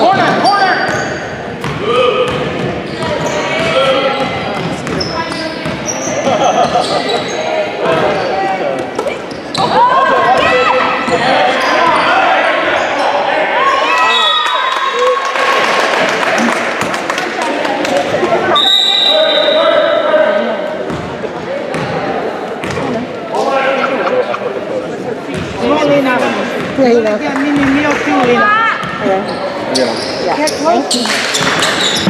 Corner, corner. Get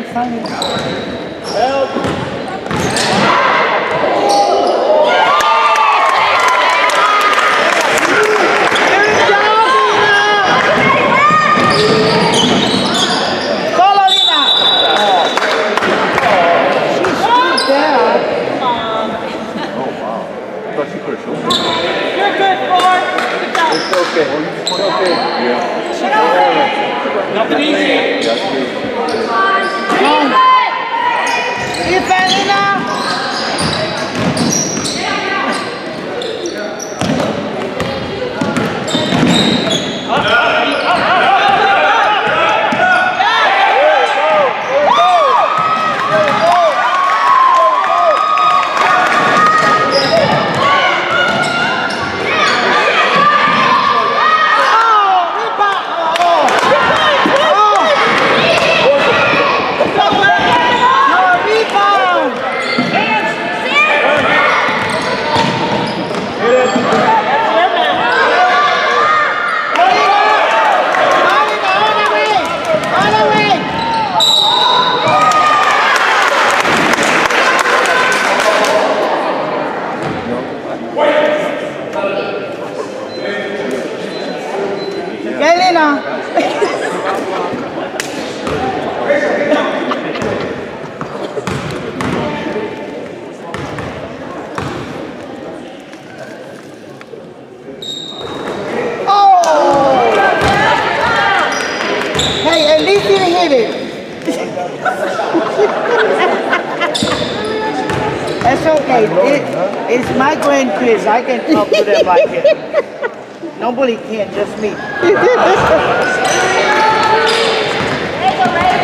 Very funny. Follow Lena. She's still there. You're good, Ford. Good job. Nothing easy. Defense, Lena. Oh, it. That's okay. It, it's my grandkids. I can talk to them like it. Nobody can, just me.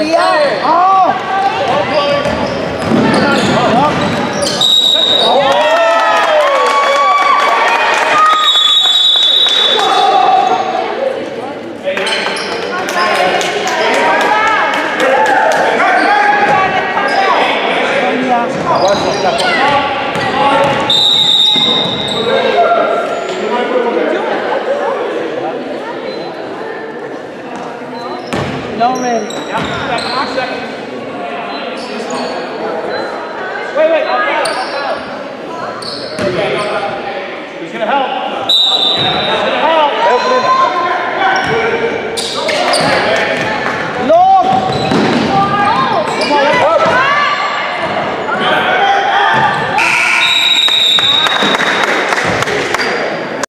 Yeah. Oh. Five seconds.